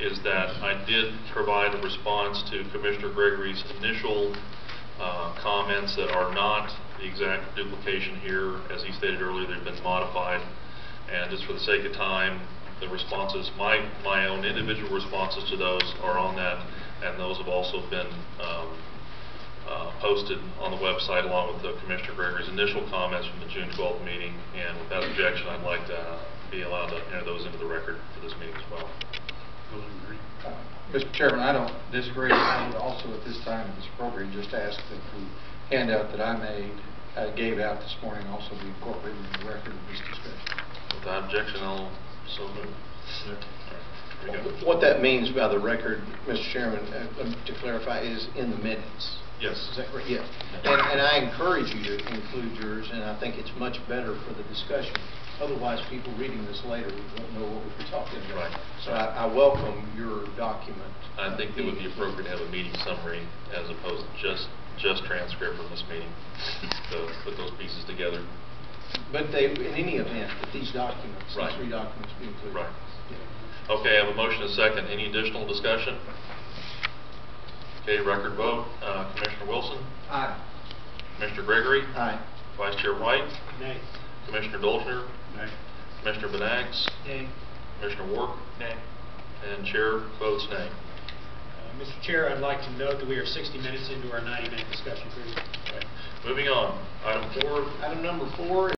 is that I did provide a response to Commissioner Gregory's initial uh, comments that are not the exact duplication here. As he stated earlier, they've been modified. And just for the sake of time, the responses, my, my own individual responses to those are on that, and those have also been um, uh, posted on the website along with the Commissioner Gregory's initial comments from the June 12th meeting. And without objection, I'd like to be allowed to enter those into the record for this meeting as well. Mr. Chairman, I don't disagree. I would also, at this time, if it's appropriate, just ask that the handout that I made, uh, gave out this morning also be incorporated in the record of this discussion. Without objection, I'll so move. All right, here we go. What that means by the record, Mr. Chairman, uh, to clarify, is in the minutes. Yes. Is that correct? Yes. And, and I encourage you to include yours, and I think it's much better for the discussion. Otherwise, people reading this later won't know what we're talking about. Right. So I, I welcome your document. I think it would be appropriate to have a meeting summary as opposed to just, just transcript from this meeting, to put those pieces together. But they, in any event, that these documents, Right. these three documents be included. Right. Yeah. Okay, I have a motion and a second. Any additional discussion? Okay, record vote. Uh, Commissioner Wilson? Aye. Commissioner Gregory? Aye. Vice Chair White? Nay. Commissioner Dolgener? Nay. Commissioner Vanags? Nay. Commissioner Wark? Nay. And Chair votes nay. Uh, Mr. Chair, I'd like to note that we are 60 minutes into our 90-minute discussion period. Moving on, item four, Item number four